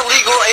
illegal.